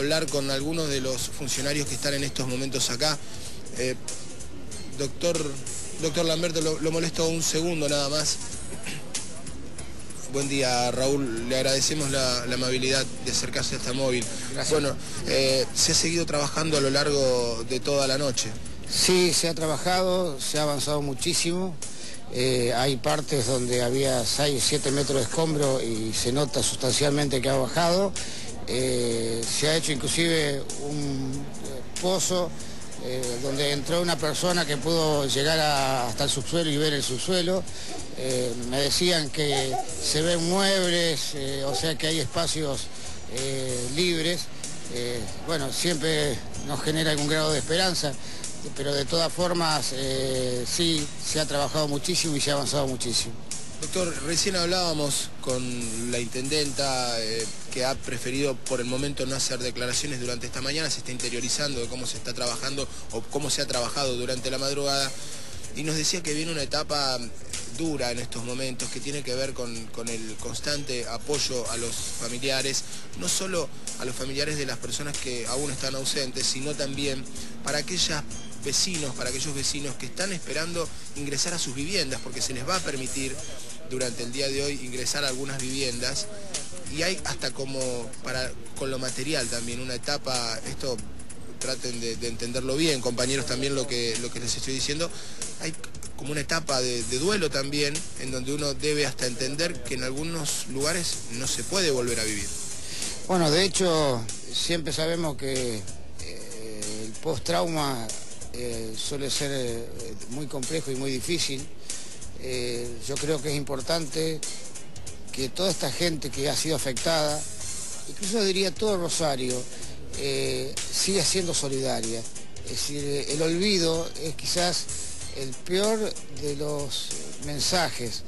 hablar con algunos de los funcionarios que están en estos momentos acá. Eh, doctor, doctor Lamberto, lo, molesto un segundo nada más. Buen día, Raúl. Le agradecemos la, amabilidad de acercarse a esta móvil. Bueno, eh, se ha seguido trabajando a lo largo de toda la noche. Sí, se ha trabajado, se ha avanzado muchísimo. Eh, hay partes donde había 6 7 metros de escombro y se nota sustancialmente que ha bajado. Eh, se ha hecho inclusive un eh, pozo donde entró una persona que pudo llegar hasta el subsuelo y ver el subsuelo. me decían que se ven muebles, o sea que hay espacios libres. bueno, siempre nos genera algún grado de esperanza pero de todas formas eh, sí, se ha trabajado muchísimo y se ha avanzado muchísimo. Doctor, recién hablábamos con la intendenta eh, que ha preferido por el momento no hacer declaraciones durante esta mañana, se está interiorizando de cómo se está trabajando o cómo se ha trabajado durante la madrugada y nos decía que viene una etapa dura en estos momentos que tiene que ver con, el constante apoyo a los familiares, no solo a los familiares de las personas que aún están ausentes, sino también para aquellas vecinos, para aquellos vecinos que están esperando ingresar a sus viviendas, porque se les va a permitir durante el día de hoy ingresar a algunas viviendas y hay hasta como para con lo material también una etapa, esto traten de, entenderlo bien, compañeros también lo que, lo que les estoy diciendo, hay como una etapa de, duelo también en donde uno debe hasta entender que en algunos lugares no se puede volver a vivir. Bueno, de hecho, siempre sabemos que eh, el post-trauma eh, suele ser eh, muy complejo y muy difícil. Eh, yo creo que es importante que toda esta gente que ha sido afectada, incluso diría todo Rosario, siga siendo solidaria. Es decir, el olvido es quizás el peor de los mensajes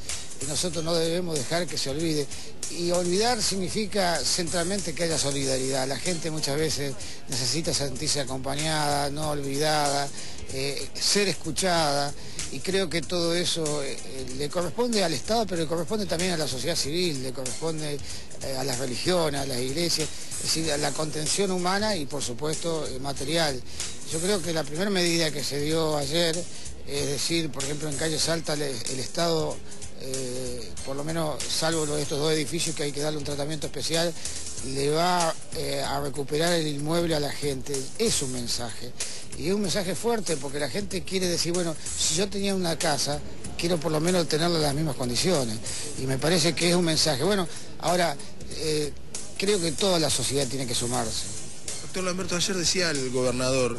nosotros no debemos dejar que se olvide. Y olvidar significa centralmente que haya solidaridad. La gente muchas veces necesita sentirse acompañada, no olvidada, eh, ser escuchada y creo que todo eso eh, le corresponde al Estado, pero le corresponde también a la sociedad civil, le corresponde eh, a las religiones, a las iglesias, es decir, a la contención humana y por supuesto material. Yo creo que la primera medida que se dio ayer, es decir, por ejemplo en Calle Salta el Estado lo menos salvo de estos dos edificios que hay que darle un tratamiento especial, le va eh, a recuperar el inmueble a la gente. Es un mensaje. Y es un mensaje fuerte porque la gente quiere decir, bueno, si yo tenía una casa, quiero por lo menos tenerla en las mismas condiciones. Y me parece que es un mensaje. Bueno, ahora, eh, creo que toda la sociedad tiene que sumarse. Doctor Lamberto, ayer decía el gobernador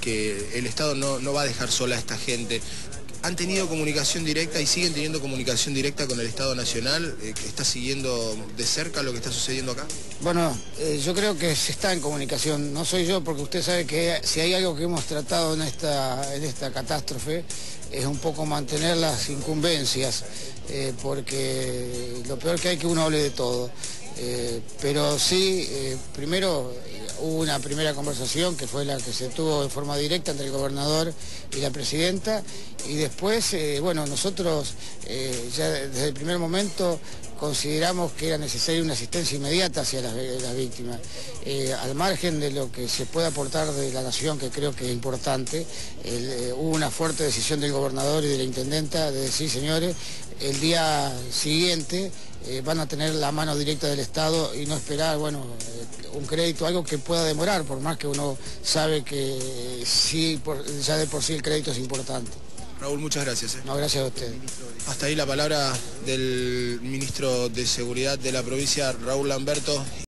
que el Estado no, no, va a dejar sola a esta gente han tenido comunicación directa y siguen teniendo comunicación directa con el Estado Nacional, eh, está siguiendo de cerca lo que está sucediendo acá? Bueno, eh, yo creo que se está en comunicación, no soy yo porque usted sabe que si hay algo que hemos tratado en esta, en esta catástrofe es un poco mantener las incumbencias, eh, porque lo peor que hay que uno hable de todo. Pero sí, primero hubo una primera conversación que fue la que se tuvo de forma directa entre el gobernador y la presidenta y después, eh, bueno, nosotros eh, ya desde el primer momento consideramos que era necesaria una asistencia inmediata hacia las, víctimas. Eh, al margen de lo que se puede aportar de la nación, que creo que es importante, hubo una fuerte decisión del gobernador y de la intendenta de decir, señores, el día siguiente van a tener la mano directa del Estado y no esperar, bueno, un crédito, algo que pueda demorar, por más que uno sabe que sí, ya de por sí el crédito es importante. Raúl, muchas gracias. ¿eh? No, gracias a usted. Hasta ahí la palabra del ministro de Seguridad de la provincia, Raúl Lamberto.